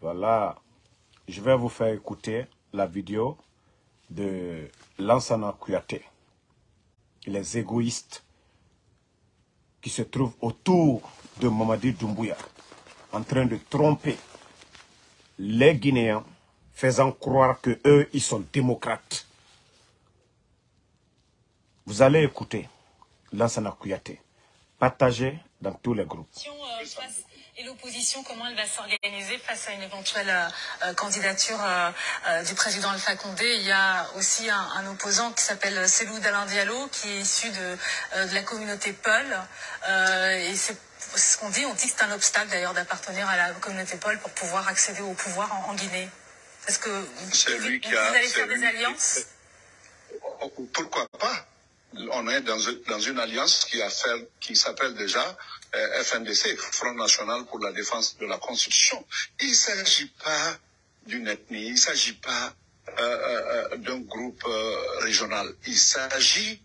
Voilà. Je vais vous faire écouter la vidéo de Lansana Kouyaté. Les égoïstes qui se trouvent autour de Mamadi Doumbouya en train de tromper les Guinéens faisant croire que eux ils sont démocrates. Vous allez écouter Lansana Kouyaté. Partagez dans tous les groupes. Euh, Et l'opposition, comment elle va s'organiser face à une éventuelle euh, euh, candidature euh, euh, du président Alpha Condé? Il y a aussi un, un opposant qui s'appelle Selou Dalin Diallo, qui est issu de, de la communauté Peul. Et c'est ce qu'on dit, on dit que c'est un obstacle d'ailleurs d'appartenir à la communauté Peul pour pouvoir accéder au pouvoir en, en Guinée. Est-ce que vous, vous allez faire des alliances? Pourquoi pas? On est dans, une- alliance qui, s'appelle déjà euh, FNDC, Front National pour la Défense de la Constitution. Il ne s'agit pas d'une ethnie, il ne s'agit pas euh, euh, d'un groupe régional. Il s'agit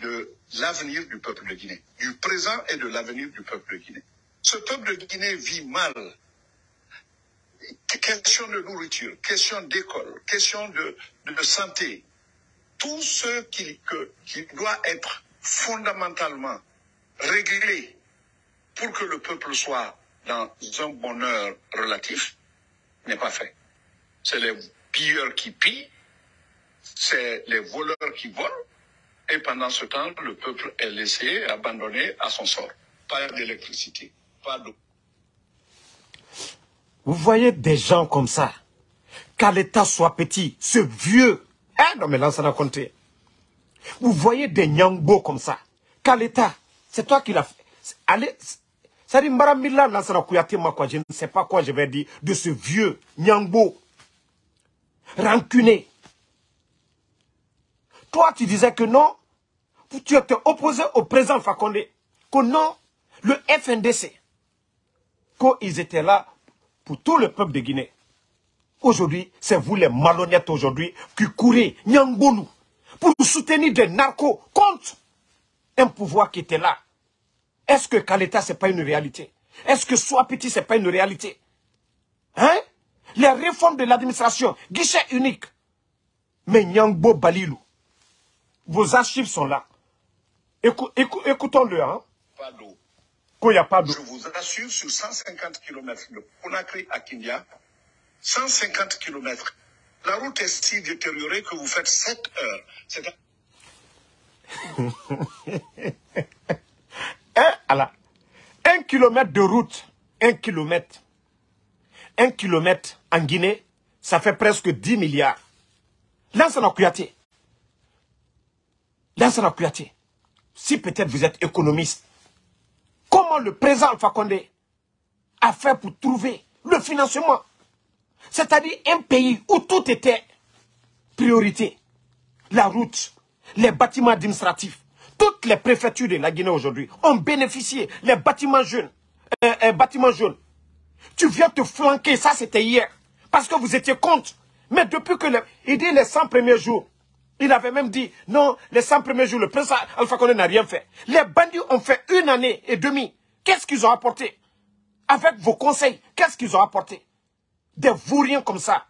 de l'avenir du peuple de Guinée, du présent et de l'avenir du peuple de Guinée. Ce peuple de Guinée vit mal. Question de nourriture, question d'école, question de santé, tout ce qui, que- doit être fondamentalement réglé pour que le peuple soit dans un bonheur relatif n'est pas fait. C'est les pilleurs qui pillent, c'est les voleurs qui volent, et pendant ce temps, le peuple est laissé, abandonné à son sort. Pas d'électricité, pas d'eau. Vous voyez des gens comme ça, qu'à l'état soit petit, ce vieux, hein, non mais là ça n'a compté. Vous voyez des nyangbo comme ça, qu'à l'état, c'est toi qui l'as fait. Allez, ça dit Mbaramila Lansana Kouyaté, moi quoi, je ne sais pas quoi je vais dire de ce vieux nyangbo, rancuné. Toi tu disais que non, tu étais opposé au président Fakonde, que non, le FNDC, qu'ils étaient là pour tout le peuple de Guinée. Aujourd'hui, c'est vous les malhonnêtes aujourd'hui qui courez, Nyangbolou, pour soutenir des narcos contre un pouvoir qui était là. Est-ce que Kaleta, c'est pas une réalité? Est-ce que Soit Petit, c'est pas une réalité? Hein? Les réformes de l'administration, guichet unique. Mais Nyangbo Balilou, vos archives sont là. Écou- écou- Écoutons-le, hein, Pas d'eau. qu'il n'y a pas de... Je vous assure, sur 150 km de Conakry à Kindia, 150 km, la route est si détériorée que vous faites 7 heures. C'est Un, alors, un kilomètre de route, un kilomètre, un kilomètre en Guinée, ça fait presque 10 milliards. Lansana Kouyaté, Lansana Kouyaté, si peut-être vous êtes économiste, comment le président Alpha Condé a fait pour trouver le financement C'est-à-dire un pays où tout était priorité. La route, les bâtiments administratifs, toutes les préfectures de la Guinée aujourd'hui ont bénéficié, les bâtiments jaunes, euh, euh, bâtiments jaunes. Tu viens te flanquer, ça c'était hier, parce que vous étiez contre. Mais depuis que, il dit les 100 premiers jours, il avait même dit, non, les 100 premiers jours, le président Alpha Condé n'a rien fait. Les bandits ont fait une année et demie. Qu'est-ce qu'ils ont apporté? Avec vos conseils, qu'est-ce qu'ils ont apporté? Des vauriens comme ça.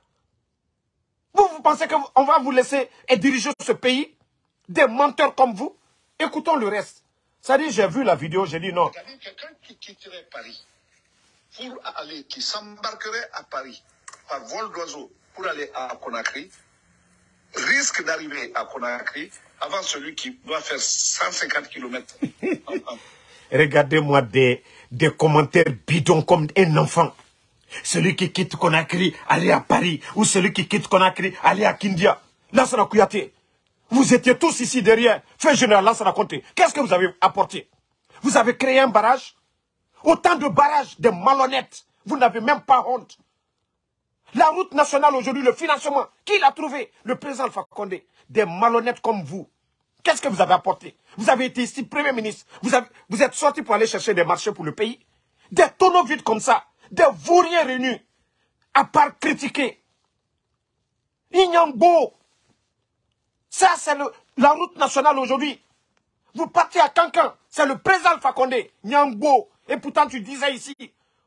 Vous, vous pensez qu'on va vous laisser et diriger ce pays? Des menteurs comme vous? Écoutons le reste. Ça dit, j'ai vu la vidéo, j'ai dit non. C'est-à-dire quelqu'un qui quitterait Paris pour aller, qui s'embarquerait à Paris par vol d'oiseau pour aller à Conakry, risque d'arriver à Conakry avant celui qui doit faire 150 km. Regardez-moi des, des commentaires bidons comme un enfant. Celui qui quitte Conakry, aller à Paris. Ou celui qui quitte Conakry, aller à Kindia. Lansana Kouyaté. Vous étiez tous ici derrière. Fait général Lansana Conté. Qu'est-ce que vous avez apporté? Vous avez créé un barrage? Autant de barrages, de malhonnêtes. Vous n'avez même pas honte. La route nationale aujourd'hui, le financement, qui l'a trouvé? Le président Alpha Condé. Des malhonnêtes comme vous. Qu'est-ce que vous avez apporté? Vous avez été ici Premier ministre. Vous, vous êtes sorti pour aller chercher des marchés pour le pays. Des tonneaux vides comme ça. Des vauriens réunis. À part critiquer. Ignambo. Ça, c'est la route nationale aujourd'hui. Vous partez à Cancan. C'est le président Condé. Nyambo. Et pourtant, tu disais ici,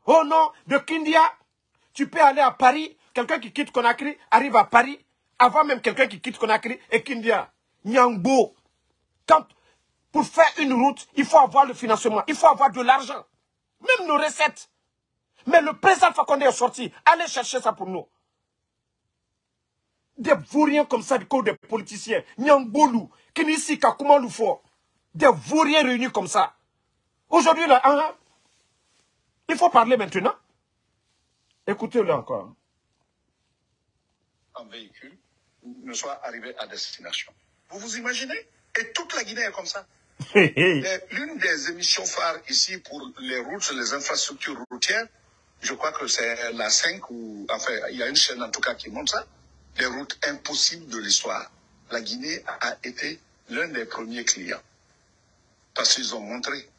au nom de Kindia, tu peux aller à Paris, quelqu'un qui quitte Conakry arrive à Paris, avant même quelqu'un qui quitte Conakry et qui dit Nyangbo. Quand, pour faire une route, il faut avoir le financement, il faut avoir de l'argent, même nos recettes. Mais le président Fakonde est sorti, allez chercher ça pour nous. Des vauriens comme ça, des politiciens, Nyangbolou, Kinisi Kakuma Loufo, des vauriens réunis comme ça. Aujourd'hui, là, hein, il faut parler maintenant. Écoutez-le encore. Un véhicule ne soit arrivé à destination. Vous vous imaginez? Et toute la Guinée est comme ça. L'une des émissions phares ici pour les routes, les infrastructures routières, je crois que c'est la 5 ou, enfin, il y a une chaîne en tout cas qui montre ça, les routes impossibles de l'histoire. La Guinée a été l'un des premiers clients. Parce qu'ils ont montré.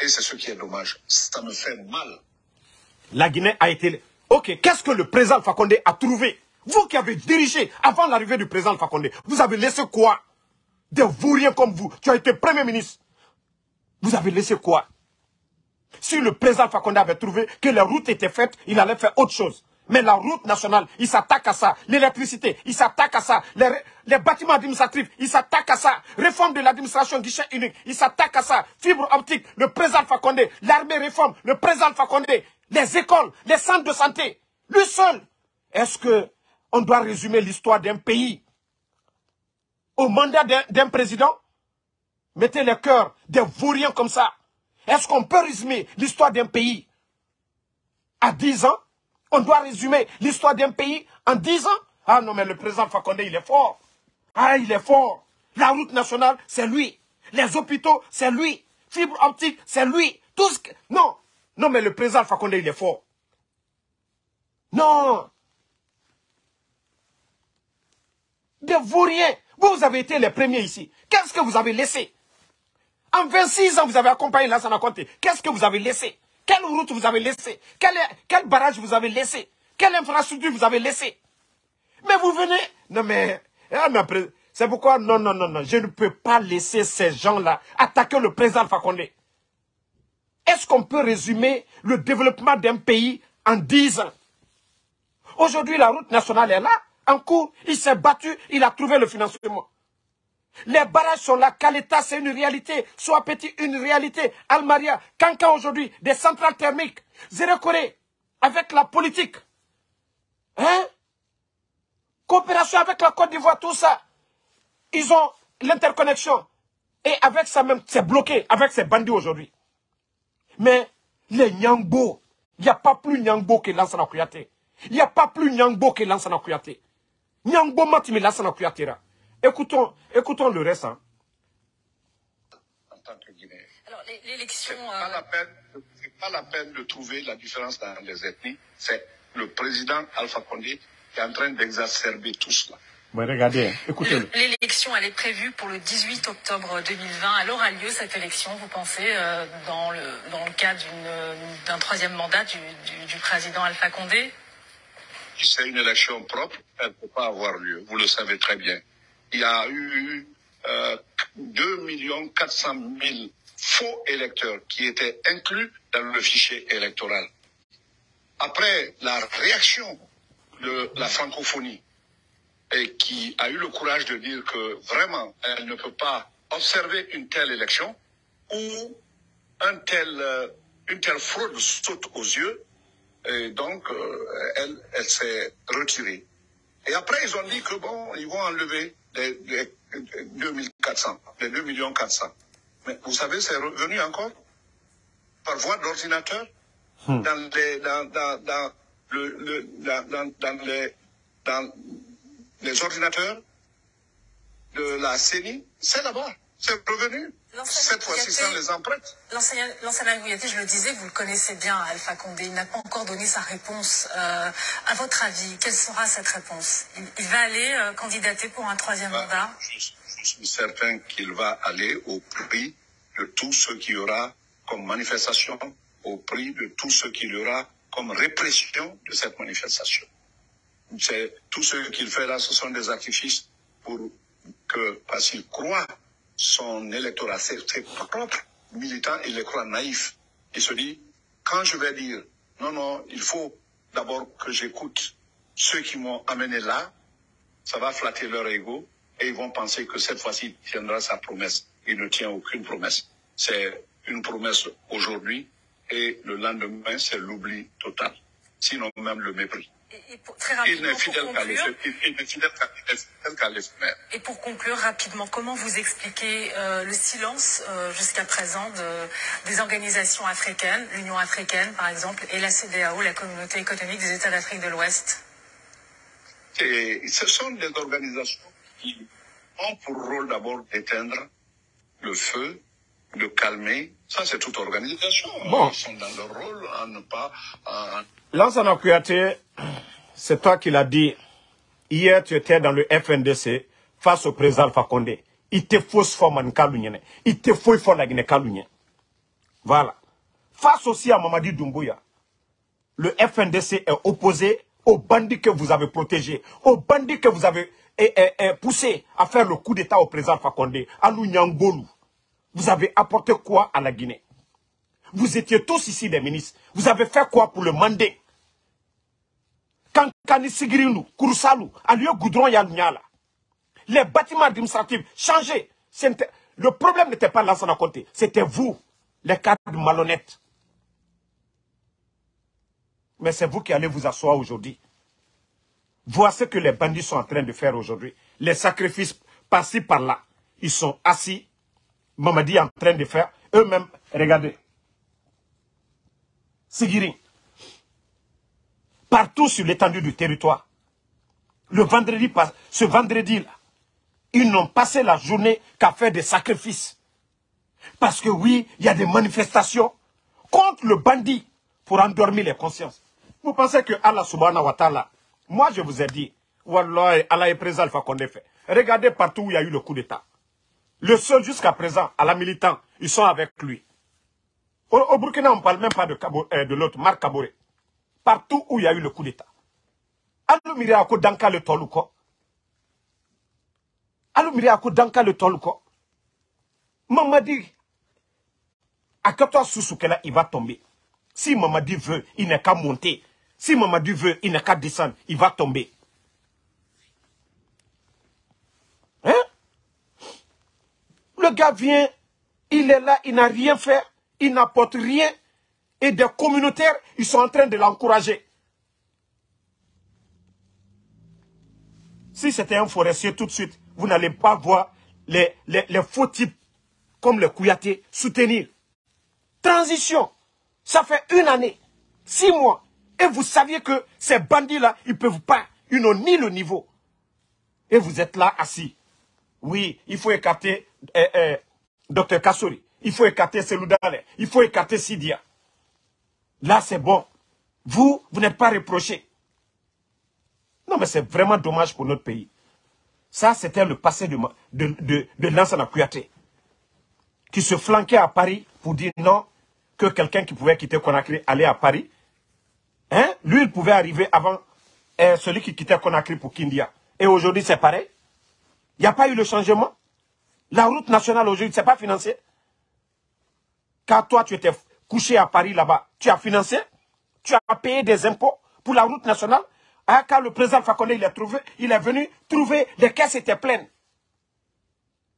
Et c'est ce qui est dommage. Ça me fait mal. La Guinée a été... Ok, qu'est-ce que le président Fakonde a trouvé? Vous qui avez dirigé avant l'arrivée du président Fakonde, vous avez laissé quoi? Des vauriens comme vous, tu as été premier ministre. Vous avez laissé quoi? Si le président Fakonde avait trouvé que les routes étaient faites, il allait faire autre chose. Mais la route nationale, il s'attaque à ça. L'électricité, il s'attaque à ça. Les, bâtiments administratifs, il s'attaque à ça. Réforme de l'administration guichet unique, il s'attaque à ça. Fibre optique, le président Fakonde. L'armée réforme, le président Fakonde. Les écoles, les centres de santé. Lui seul. Est-ce que on doit résumer l'histoire d'un pays au mandat d'un président? Mettez le cœur des vauriens comme ça. Est-ce qu'on peut résumer l'histoire d'un pays à 10 ans? On doit résumer l'histoire d'un pays en 10 ans? Ah non, mais le président Fakonde, il est fort. Ah, il est fort. La route nationale, c'est lui. Les hôpitaux, c'est lui. Fibre optique, c'est lui. Tout ce que... Non. Non, mais le président Fakonde, il est fort. Non. De vauriens. Vous, vous avez été les premiers ici. Qu'est-ce que vous avez laissé? En 26 ans, vous avez accompagné Lassana Conté. Qu'est-ce que vous avez laissé? Quelle route vous avez laissé? Quel, quel barrage vous avez laissé? Quelle infrastructure vous avez laissé? Mais vous venez... Non mais... Ah, c'est pourquoi, non, non, non, non, je ne peux pas laisser ces gens-là attaquer le président Fakonde. Est-ce qu'on peut résumer le développement d'un pays en 10 ans? Aujourd'hui, la route nationale est là, en cours, il s'est battu, il a trouvé le financement. Les barrages sont là. Kaleta, c'est une réalité. Soit petit, une réalité. Almaria, Kanka aujourd'hui, des centrales thermiques. Zéro Corée, avec la politique. Hein? Coopération avec la Côte d'Ivoire, tout ça. Ils ont l'interconnexion. Et avec ça même, c'est bloqué avec ces bandits aujourd'hui. Mais les Nyangbo, il n'y a pas plus Nyangbo que Lansana Kouyaté. Il n'y a pas plus Nyangbo que Lansana Kouyaté. Nyangbo Matimi Lansana Kouyaté. Écoutons, écoutons le reste. Hein. En tant que Guinéen. Alors, l'élection. C'est pas, la peine, pas la peine de trouver la différence dans les ethnies. C'est le président Alpha Condé qui est en train d'exacerber tout cela. regardez, écoutez-le. L'élection, elle est prévue pour le 18 octobre 2020. Alors a lieu cette élection, vous pensez, euh, dans, le, dans le cadre d'un troisième mandat du, du, du président Alpha Condé? C'est une élection propre, elle ne peut pas avoir lieu, vous le savez très bien il y a eu euh, 2 400 000 faux électeurs qui étaient inclus dans le fichier électoral. Après la réaction de la francophonie, qui a eu le courage de dire que vraiment, elle ne peut pas observer une telle élection où un tel, euh, une telle fraude saute aux yeux, et donc euh, elle s'est retirée. Et après, ils ont dit que bon, ils vont enlever les, les 2400, les 2 millions 400. Mais vous savez, c'est revenu encore par voie d'ordinateur hmm. dans les, dans, dans, dans, le, le, dans, dans, les, dans les ordinateurs de la CENI. C'est là-bas. C'est revenu. Cette fois-ci sans les empreintes. L'enseignant Gouyati, je le disais, vous le connaissez bien, Alpha Condé. Il n'a pas encore donné sa réponse. Euh, à votre avis, quelle sera cette réponse? Il, va aller euh, candidater pour un troisième bah, mandat? je, suis certain qu'il va aller au prix de tout ce qu'il y aura comme manifestation, au prix de tout ce qu'il y aura comme répression de cette manifestation. C'est tout ce qu'il fait là, ce sont des artifices pour que, parce qu'il croit son électorat, ses, propres militants, il les croit naïfs. Il se dit, quand je vais dire, non, non, il faut d'abord que j'écoute ceux qui m'ont amené là. Ça va flatter leur ego et ils vont penser que cette fois-ci, tiendra sa promesse. Il ne tient aucune promesse. C'est une promesse aujourd'hui et le lendemain, c'est l'oubli total. Sinon même le mépris. Et, et pour- très rapidement. Il n'est fidèle qu'à- l'éphémère. et pour conclure rapidement, comment vous expliquez euh, le silence euh, jusqu'à présent de, des organisations africaines, l'Union africaine par exemple, et la CDAO, la Communauté économique des États d'Afrique de l'Ouest? Ce sont des organisations qui ont pour rôle d'abord d'éteindre le feu, de calmer. Ça, c'est toute organisation. Bon. Ils sont dans leur rôle à ne pas... à- Lansana Kouyaté, c'est toi qui l'as dit. Hier, tu étais dans le FNDC face au président Alpha Condé. Il te faut ce format. Il te faut la Guinée. Voilà. Face aussi à Mamadi Doumbouya, le FNDC est opposé aux bandits que vous avez protégés, aux bandits que vous avez eh, eh, eh, poussés à faire le coup d'État au président Alpha Condé, à Lunyangolu. Vous avez apporté quoi à la Guinée? Vous étiez tous ici des ministres. Vous avez fait quoi pour le Mandé? Kankani Sigirinou, Kouroussalou, à lieu Goudron Yalnyala. Les bâtiments administratifs. C'était- Le problème n'était pas Conté, c'était vous, les cadres malhonnêtes. Mais c'est vous qui allez vous asseoir aujourd'hui. Voici ce que les bandits sont en train de faire aujourd'hui. Les sacrifices par-ci par-là. Ils sont assis. Mamadi est en train de faire. Eux-mêmes, regardez. Sigiri. Partout sur l'étendue du territoire. Le vendredi, ce vendredi-là, ils n'ont passé la journée qu'à faire des sacrifices. Parce que oui, il y a des manifestations contre le bandit pour endormir les consciences. Vous pensez que Allah subhanahu wa ta'ala, moi je vous ai dit, Wallah, Allah est présent, Alpha Condé fait. Regardez partout où il y a eu le coup d'État. Le seul jusqu'à présent, à la militant, ils sont avec lui. Au, Burkina, on ne parle même pas de, euh, de l'autre, Marc Kaboré. Partout où il y a eu le coup d'État. Allo miri ako danka le toluko. Allo miri ako danka le toluko. Mamadi, à que toi Sousoukela, il va tomber. Si Mamadi veut, il n'est qu'à monter. Si Mamadi veut, il n'est qu'à descendre, il va tomber. Hein? Le gars vient, il est là, il n'a rien fait, il n'apporte rien. Et des communautaires, ils sont en train de l'encourager. Si c'était un forestier tout de suite, vous n'allez pas voir les, les, faux types comme le Kouyaté soutenir. Transition, ça fait une année, six mois, et vous saviez que ces bandits-là, ils peuvent pas, ils n'ont ni le niveau. Et vous êtes là assis. Oui, il faut écarter euh, euh, Dr Kassouri, il faut écarter Seloudale, il faut écarter Sidia. Là, c'est bon. Vous, vous n'êtes pas reproché. Non, mais c'est vraiment dommage pour notre pays. Ça, c'était le passé de, de, de, de Lansana qui se flanquait à Paris pour dire non, que quelqu'un qui pouvait quitter Conakry allait à Paris. Hein? Lui, il pouvait arriver avant euh, celui qui quittait Conakry pour Kindia. Et aujourd'hui, c'est pareil. Il n'y a pas eu le changement. La route nationale aujourd'hui, c'est pas financé. Car toi, tu étais couché à Paris là-bas, tu as financé, tu as payé des impôts pour la route nationale? Ah, quand le président Fakonde, il est, trouvé, il est venu trouver, les caisses étaient pleines.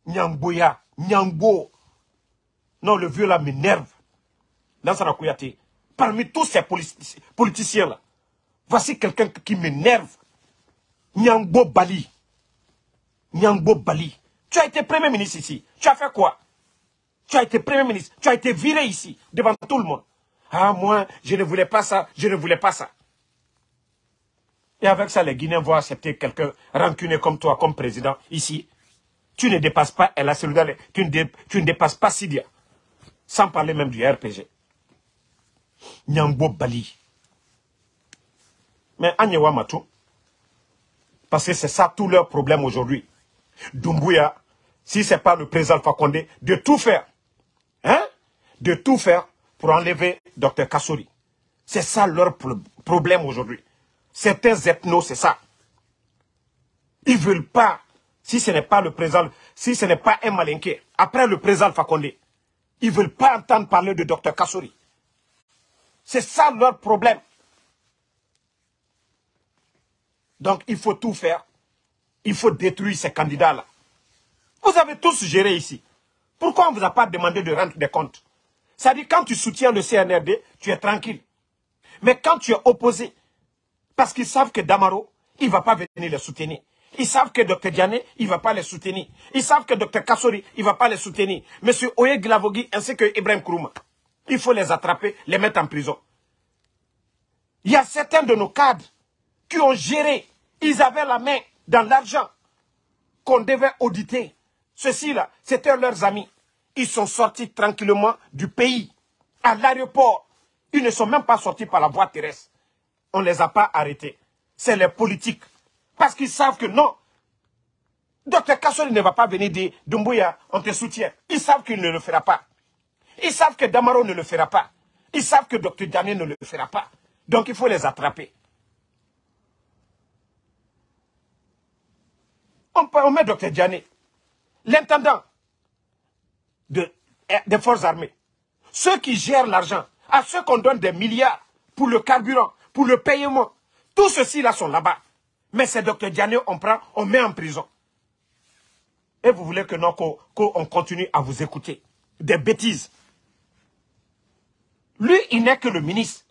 Nyamboya, Nyambo. Non, le vieux là m'énerve. Lansana Kouyaté. Parmi tous ces politi- politiciens-là, voici quelqu'un qui m'énerve. Nyambo Bali. Nyambo Bali. Tu as été premier ministre ici. Tu as fait quoi? Tu as été premier ministre. Tu as été viré ici, devant tout le monde. Ah, moi, je ne voulais pas ça. Je ne voulais pas ça. Et avec ça, les Guinéens vont accepter quelqu'un rancunier comme toi, comme président, ici. Tu ne dépasses pas El Asseloudale, tu, ne dépasses pas Sidia. Sans parler même du RPG. Nyambo Bali. Mais Agnewa Matou, parce que c'est ça tout leur problème aujourd'hui. Doumbouya, si ce n'est pas le président Condé, de tout faire, hein, de tout faire pour enlever Dr Kassouri. C'est ça leur pro- problème aujourd'hui. Certains ethnos, c'est ça. Ils veulent pas, si ce n'est pas le président, si ce n'est pas un malinqué, après le président Condé, ils veulent pas entendre parler de Dr Kassouri. C'est ça leur problème. Donc, il faut tout faire. Il faut détruire ces candidats-là. Vous avez tous géré ici. Pourquoi on ne vous a pas demandé de rendre des comptes? C'est-à-dire, quand tu soutiens le CNRD, tu es tranquille. Mais quand tu es opposé, parce qu'ils savent que Damaro, il ne va pas venir les soutenir. Ils savent que Dr Diané, il ne va pas les soutenir. Ils savent que Dr Kassori, il ne va pas les soutenir. Monsieur Oye Glavogui ainsi que Ibrahim Kourouma. Il faut les attraper, les mettre en prison. Il y a certains de nos cadres qui ont géré. Ils avaient la main dans l'argent qu'on devait auditer. Ceux-ci-là, c'était leurs amis. Ils sont sortis tranquillement du pays. À l'aéroport, ils ne sont même pas sortis par la voie terrestre. On ne les a pas arrêtés. C'est les politiques. Parce qu'ils savent que non. Docteur Kassori ne va pas venir dire Dumbuya, on te soutient. Ils savent qu'il ne le fera pas. Ils savent que Damaro ne le fera pas. Ils savent que Dr Daniel ne le fera pas. Donc il faut les attraper. On, met Dr Diané, l'intendant de, des forces armées, ceux qui gèrent l'argent, à ceux qu'on donne des milliards pour le carburant, pour le paiement, tous ceux-ci-là sont là-bas. Mais c'est Dr Diané, on prend, on met en prison. Et vous voulez que nous, qu'on continue à vous écouter. Des bêtises. Lui, il n'est que le ministre.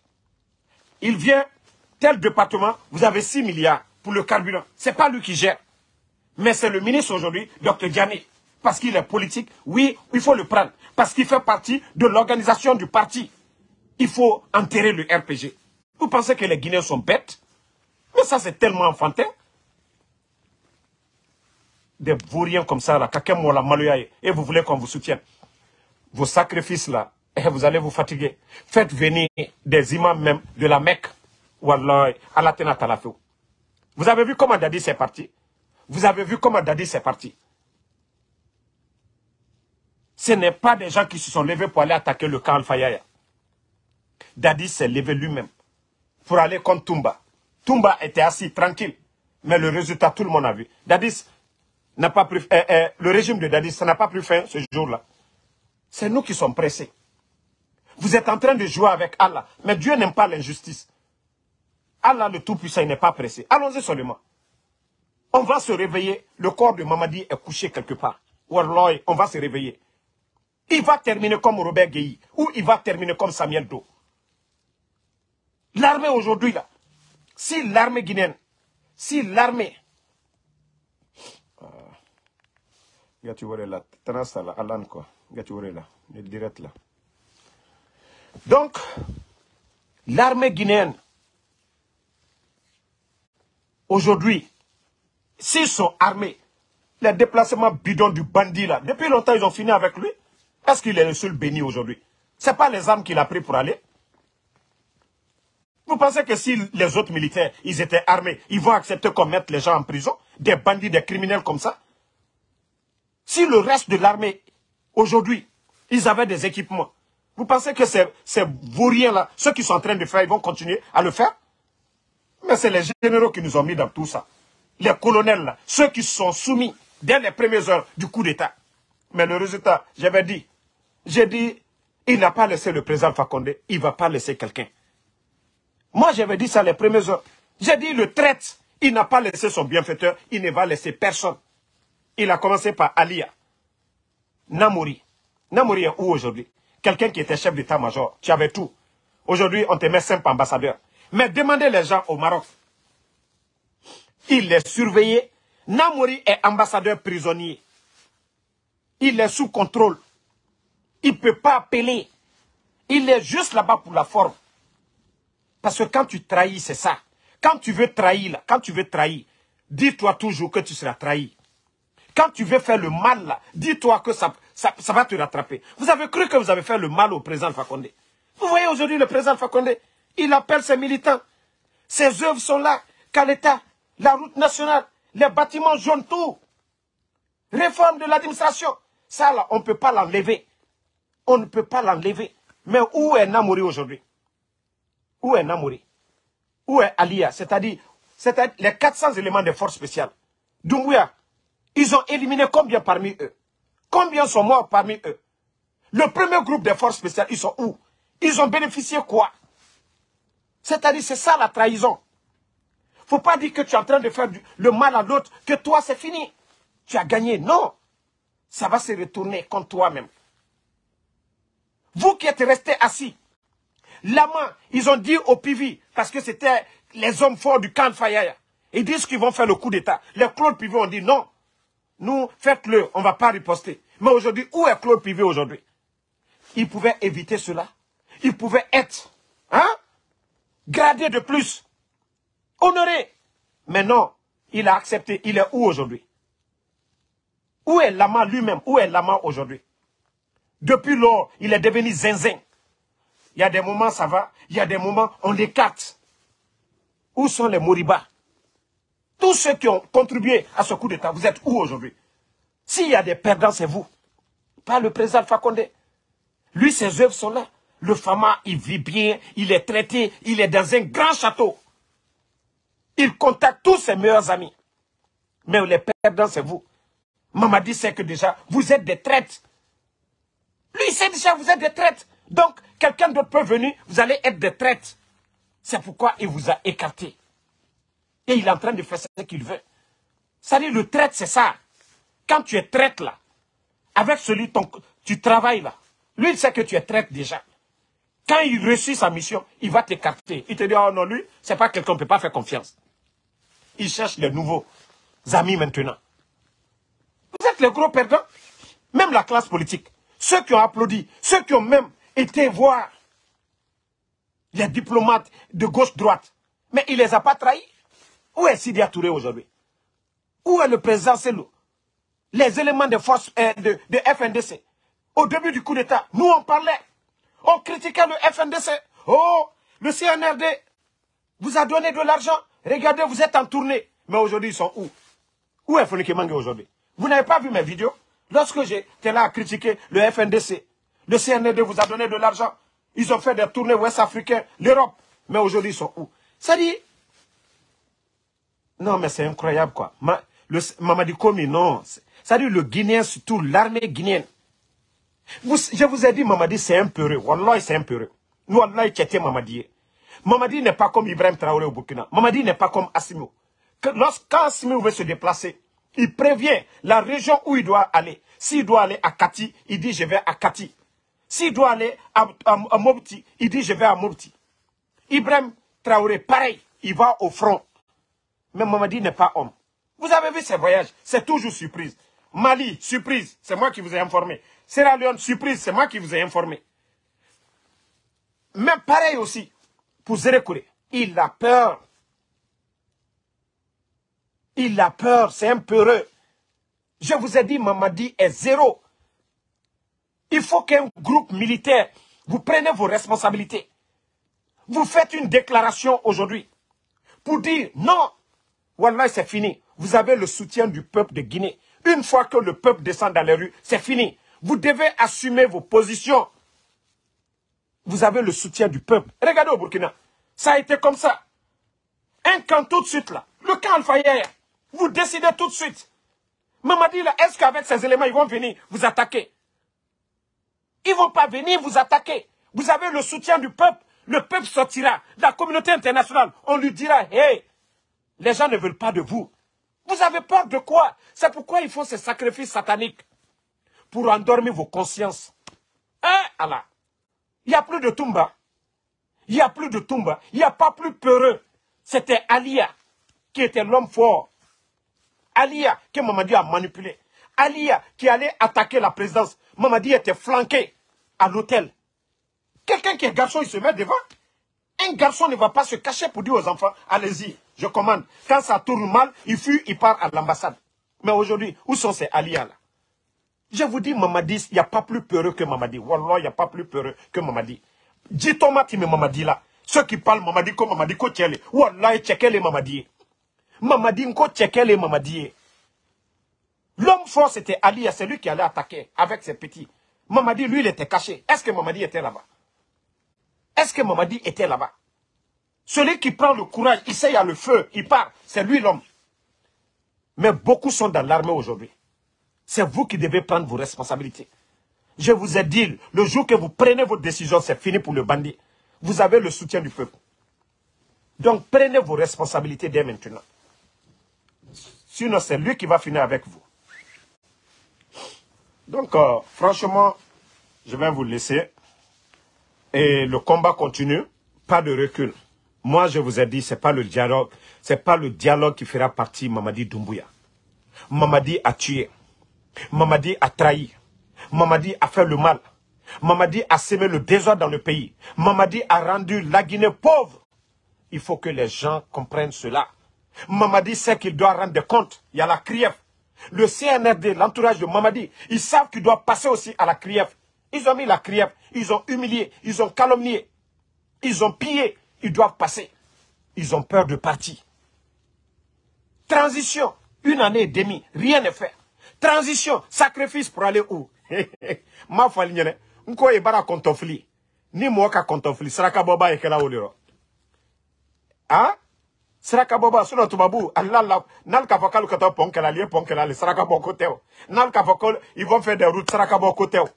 Il vient, tel département, vous avez 6 milliards pour le carburant. Ce n'est pas lui qui gère. Mais c'est le ministre aujourd'hui, Dr Diané. Parce qu'il est politique, oui, il faut le prendre. Parce qu'il fait partie de l'organisation du parti. Il faut enterrer le RPG. Vous pensez que les Guinéens sont bêtes? Mais ça, c'est tellement enfantin. Des vauriens comme ça, là, et vous voulez qu'on vous soutienne. Vos sacrifices, là, et vous allez vous fatiguer. Faites venir des imams même de la Mecque, Wallah, à la. Vous avez vu comment Dadi s'est parti? Vous avez vu comment Dadi s'est parti Ce n'est pas des gens qui se sont levés pour aller attaquer le camp Al-Fayaya. Dadi s'est levé lui-même pour aller contre Tumba. Tumba était assis tranquille. Mais le résultat, tout le monde a vu. Dadis n'a pas eh, eh, le régime de Dadis, n'a pas pris fin ce jour-là. C'est nous qui sommes pressés. Vous êtes en train de jouer avec Allah. Mais Dieu n'aime pas l'injustice. Allah le Tout-Puissant, n'est pas pressé. Allons-y seulement. On va se réveiller. Le corps de Mamadi est couché quelque part. On va se réveiller. Il va terminer comme Robert Gueye. Ou il va terminer comme Samuel Do. L'armée aujourd'hui, là. Si l'armée guinéenne, si l'armée... Euh, là, quoi. direct là. Donc, l'armée guinéenne, aujourd'hui, s'ils sont armés, les déplacements bidons du bandit là, depuis longtemps ils ont fini avec lui. Est-ce qu'il est le seul béni aujourd'hui? Ce n'est pas les armes qu'il a pris pour aller. Vous pensez que si les autres militaires, ils étaient armés, ils vont accepter qu'on mette les gens en prison? Des bandits, des criminels comme ça? Si le reste de l'armée, aujourd'hui, ils avaient des équipements, vous pensez que ces, ces vauriens-là, ceux qui sont en train de faire, ils vont continuer à le faire? Mais c'est les généraux qui nous ont mis dans tout ça. Les colonels, ceux qui sont soumis dès les premières heures du coup d'État. Mais le résultat, j'avais dit, j'ai dit, il n'a pas laissé le président Fakonde, il ne va pas laisser quelqu'un. Moi, j'avais dit ça les premières heures. J'ai dit, le traite, il n'a pas laissé son bienfaiteur, il ne va laisser personne. Il a commencé par Alia. Namouri. Namouri est où aujourd'hui? Quelqu'un qui était chef d'état-major, tu avais tout. Aujourd'hui, on te met simple ambassadeur. Mais demandez les gens au Maroc. Il est surveillé. Namouri est ambassadeur prisonnier. Il est sous contrôle. Il ne peut pas appeler. Il est juste là-bas pour la forme. Parce que quand tu trahis, c'est ça. Quand tu veux trahir, quand tu veux trahir, dis-toi toujours que tu seras trahi. Quand tu veux faire le mal, dis-toi que ça, va te rattraper. Vous avez cru que vous avez fait le mal au président Fakonde. Vous voyez aujourd'hui le président Fakonde, il appelle ses militants. Ses œuvres sont là. l'État, la route nationale, les bâtiments jaunes, tout. Réforme de l'administration. Ça, là, on ne peut pas l'enlever. On ne peut pas l'enlever. Mais où est Namouri aujourd'hui? Où est Namouri Où est Alia? C'est-à-dire les 400 éléments des forces spéciales. Doumbouya, ils ont éliminé combien parmi eux? Combien sont morts parmi eux? Le premier groupe des forces spéciales, ils sont où? Ils ont bénéficié quoi? C'est-à-dire, c'est ça la trahison. Faut pas dire que tu es en train de faire le mal à l'autre, que toi c'est fini. Tu as gagné. Non. Ça va se retourner contre toi-même. Vous qui êtes restés assis, la main, ils ont dit au PV, parce que c'était les hommes forts du camp Fayaya, ils disent qu'ils vont faire le coup d'État. Les Claude Pivet ont dit non, nous, faites-le, on ne va pas riposter. Mais aujourd'hui, où est Claude Pivet aujourd'hui? Il pouvait éviter cela. Il pouvait être hein, gradé de plus, honoré. Mais non, il a accepté. Il est où aujourd'hui? Où est Lama lui-même? Où est Lama aujourd'hui? Depuis lors, il est devenu zinzin. Il y a des moments, ça va. Il y a des moments, on l'écarte. Où sont les Moribas? Tous ceux qui ont contribué à ce coup d'État, vous êtes où aujourd'hui? S'il y a des perdants, c'est vous. Pas le président Fakonde. Lui, ses œuvres sont là. Le Fama, il vit bien, il est traité, il est dans un grand château. Il contacte tous ses meilleurs amis. Mais les perdants, c'est vous. Mamadi sait que déjà, vous êtes des traites. Lui, sait déjà, vous êtes des traites. Donc, quelqu'un d'autre peut venir, vous allez être des traites. C'est pourquoi il vous a écarté. Et il est en train de faire ce qu'il veut. Ça dit, le traite, c'est ça. Quand tu es traite là, avec celui ton, tu travailles là, lui, il sait que tu es traite déjà. Quand il reçut sa mission, il va t'écarter. Il te dit, oh non, lui, c'est pas quelqu'un, on ne peut pas faire confiance. Il cherche les nouveaux amis maintenant. Vous êtes les gros perdants. Même la classe politique. Ceux qui ont applaudi, ceux qui ont même été voir les diplomates de gauche-droite. Mais il ne les a pas trahis. Où est Sidi Touré aujourd'hui? Où est le président Selou? Les éléments de force euh, de, de FNDC. Au début du coup d'État, nous on parlait. On critiquait le FNDC. Oh, le CNRD vous a donné de l'argent. Regardez, vous êtes en tournée. Mais aujourd'hui, ils sont où? Où est Fonike Mange aujourd'hui? Vous n'avez pas vu mes vidéos? Lorsque j'étais là à critiquer le FNDC, le CNRD vous a donné de l'argent. Ils ont fait des tournées ouest-africaines, l'Europe. Mais aujourd'hui, ils sont où? Ça dit... Non, mais c'est incroyable, quoi. Ma, Mamadi Komi, non. Ça dit le Guinéen, surtout l'armée guinéenne. je vous ai dit, Mamadi, c'est un peureux. Wallah, c'est un peureux. Nous, Allah, il Mamadi. Mamadi n'est pas comme Ibrahim Traoré au Burkina. Mamadi n'est pas comme Assimou. Lorsqu'Assimi Assimou veut se déplacer, il prévient la région où il doit aller. S'il doit aller à Kati, il dit je vais à Kati. S'il doit aller à, à, il dit je vais à Mobti. Ibrahim Traoré, pareil, il va au front. Mais Mamadi n'est pas homme. Vous avez vu ses voyages, c'est toujours surprise. Mali, surprise, c'est moi qui vous ai informé. Sierra Leone, surprise, c'est moi qui vous ai informé. Mais pareil aussi, pour Zérekouré, il a peur. Il a peur, c'est un peureux. Je vous ai dit, Mamadi est zéro. Il faut qu'un groupe militaire, vous prenez vos responsabilités. Vous faites une déclaration aujourd'hui pour dire non, Wallah, c'est fini. Vous avez le soutien du peuple de Guinée. Une fois que le peuple descend dans les rues, c'est fini. Vous devez assumer vos positions. Vous avez le soutien du peuple. Regardez au Burkina. Ça a été comme ça. Un camp tout de suite là. Le camp Alpha Vous décidez tout de suite. Mamadi là, est-ce qu'avec ces éléments, ils vont venir vous attaquer? Ils ne vont pas venir vous attaquer. Vous avez le soutien du peuple. Le peuple sortira. La communauté internationale, on lui dira, hé, les gens ne veulent pas de vous. Vous avez peur de quoi? C'est pourquoi ils font ces sacrifices sataniques. Pour endormir vos consciences. Hein, Allah? Il n'y a plus de Tumba. Il n'y a plus de Tumba. Il n'y a pas plus peureux. C'était Alia qui était l'homme fort. Alia que Mamadi a manipulé. Alia qui allait attaquer la présidence. Mamadi était flanqué à l'hôtel. Quelqu'un qui est garçon, il se met devant. Un garçon ne va pas se cacher pour dire aux enfants, allez-y, je commande. Quand ça tourne mal, il fuit, il part à l'ambassade. Mais aujourd'hui, où sont ces alliés là Je vous dis, Mamadi, il n'y a pas plus peureux que Mamadi. Wallah, il n'y a pas plus peureux que Mamadi. Dis Thomas me Mamadi là. Ceux qui parlent Mamadi comme Mamadi, ko tchele. Wallah, tcheke les Mamadi. Mamadi, ko tcheke les Mamadi. L'homme fort, c'était Ali, c'est lui qui allait attaquer avec ses petits. Mamadi, lui, il était caché. Est-ce que Mamadi était là-bas? Est-ce que Mamadi était là-bas? Celui qui prend le courage, il sait, il y a le feu, il part. C'est lui l'homme. Mais beaucoup sont dans l'armée aujourd'hui. C'est vous qui devez prendre vos responsabilités. Je vous ai dit, le jour que vous prenez votre décision, c'est fini pour le bandit. Vous avez le soutien du peuple. Donc prenez vos responsabilités dès maintenant. Sinon, c'est lui qui va finir avec vous. Donc, euh, franchement, je vais vous laisser. Et le combat continue. Pas de recul. Moi, je vous ai dit, c'est pas le dialogue. C'est pas le dialogue qui fera partie Mamadi Doumbouya. Mamadi a tué. Mamadi a trahi. Mamadi a fait le mal. Mamadi a semé le désordre dans le pays. Mamadi a rendu la Guinée pauvre. Il faut que les gens comprennent cela. Mamadi sait qu'il doit rendre des comptes. Il y a la CRIEF. Le CNRD, l'entourage de Mamadi, ils savent qu'il doit passer aussi à la CRIEF. Ils ont mis la CRIEF, ils ont humilié, ils ont calomnié, ils ont pillé, ils doivent passer. Ils ont peur de partir. Transition, une année et demie, rien n'est fait. Transition, sacrifice pour aller où? Ma foi, nko e bara kontofli. Ni mo ka kontofli, saraka boba e kela oliro. Ah? Saraka boba suno tubabu, Allah la, nal ka fokal kata ponkela liye ponkela li, saraka bo koteo. Nal ka fokal, ils vont faire des routes, saraka bo koteo.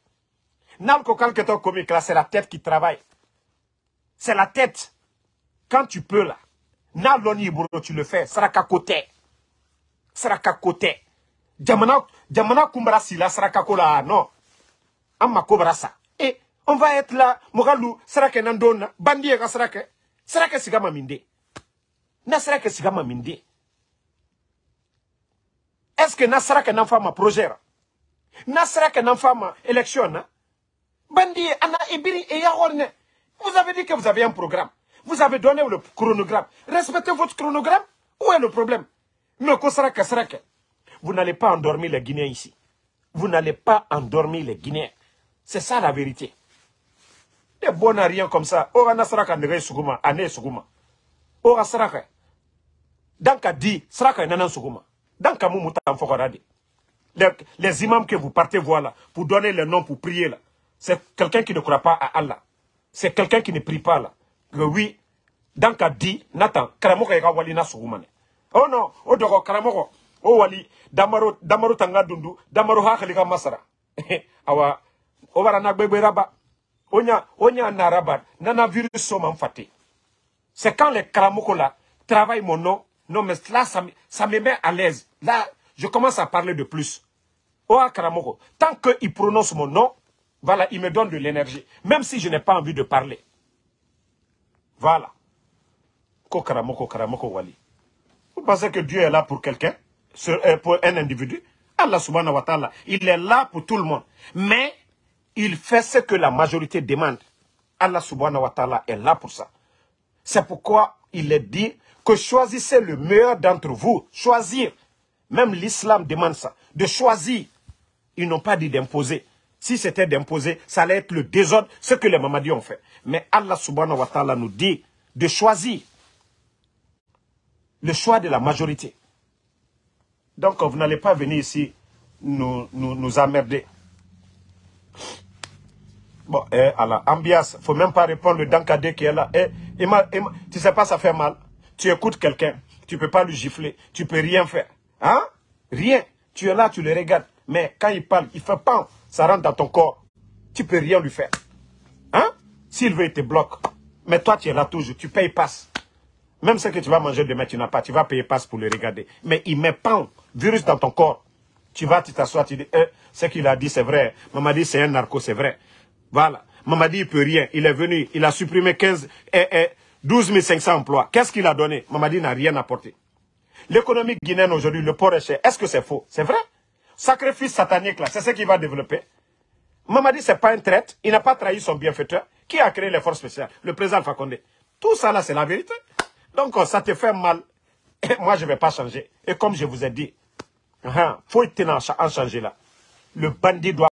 Nal ko kal kata comique là, c'est la tête qui travaille. C'est la tête. Quand tu peux là, nal loni iburo tu le fais, saraka kote. Saraka kote. Jamana, jamana kumbara sila saraka kola, non. Amma kobra sa. Et on va être là, mogalou, sarake nandona, bandie ka sarake. Sarake sigama minde. Na sarake sigama minde. Est-ce que na sarake nan fama projet? Na sarake nan fama élection na? Bandie, ana ibiri e yahorne. Vous avez dit que vous avez un programme. Vous avez donné le chronogramme. Respectez votre chronogramme. Où est le problème? Mais ko sarake sarake. Vous n'allez pas endormir les Guinéens ici. Vous n'allez pas endormir les Guinéens. C'est ça la vérité. Des bons à rien comme ça. Suguma. Les, les imams que vous partez voir là, pour donner le nom, pour prier là, c'est quelqu'un qui ne croit pas à Allah. C'est quelqu'un qui ne prie pas là. Que oui, Danka dit, Nathan, karamoko ega wali na suguma ne. Oh non, karamoko, oh wali, damaro, damaro tanga dundu, damaro hakali ka masara. Awa, obara na gbegbe raba. Onya onya na raba. Nana virus soma mfate c'est quand les karamoko là travaillent mon nom. Non mais là ça, me- ça me met à l'aise. Là je commence à parler de plus. Oa karamoko tant que il prononce mon nom voilà il me donne de l'énergie. Même si je n'ai pas envie de parler. Voilà. Ko karamoko karamoko wali. Vous pensez que Dieu est là pour quelqu'un? Euh, Pour un individu Allah subhanahu wa ta'ala, il est là pour tout le monde. Mais il fait ce que la majorité demande. Allah subhanahu wa ta'ala est là pour ça. C'est pourquoi il est dit que choisissez le meilleur d'entre vous. Choisir. Même l'islam demande ça. De choisir. Ils n'ont pas dit d'imposer. Si c'était d'imposer, ça allait être le désordre, ce que les Mamadis ont fait. Mais Allah subhanahu wa ta'ala nous dit de choisir. Le choix de la majorité. Donc, vous n'allez pas venir ici nous, nous, emmerder. Bon, eh, Allah, ambiance, faut même pas répondre le Dankadé qui est là. Eh, Ima- tu sais pas, ça fait mal. Tu écoutes quelqu'un, tu peux pas lui gifler, tu peux rien faire. Hein? Rien. Tu es là, tu le regardes. Mais quand il parle, il fait pas, ça rentre dans ton corps. Tu peux rien lui faire. Hein? S'il veut, il te bloque. Mais toi, tu es là toujours, tu payes passe. Même ce que tu vas manger demain, tu n'as pas. Tu vas payer passe pour le regarder. Mais il met pas un virus dans ton corps. Tu vas, tu t'assois, tu dis, eh, ce qu'il a dit, c'est vrai. Maman dit, c'est un narco, c'est vrai. Voilà. Maman dit, il peut rien. Il est venu, il a supprimé 15, eh, eh, 12 500 emplois. Qu'est-ce qu'il a donné? Maman dit n'a rien apporté. L'économie guinéenne aujourd'hui, le port est cher. Est-ce que c'est faux? C'est vrai? Sacrifice satanique, là, c'est ce qu'il va développer. Mamadi, c'est pas un traître. Il n'a pas trahi son bienfaiteur. Qui a créé les forces spéciales Le président Condé. Tout ça, là, c'est la vérité. Donc, ça te fait mal. Et moi, je ne vais pas changer. Et comme je vous ai dit, hein, en cha- en changer là. Le bandit doit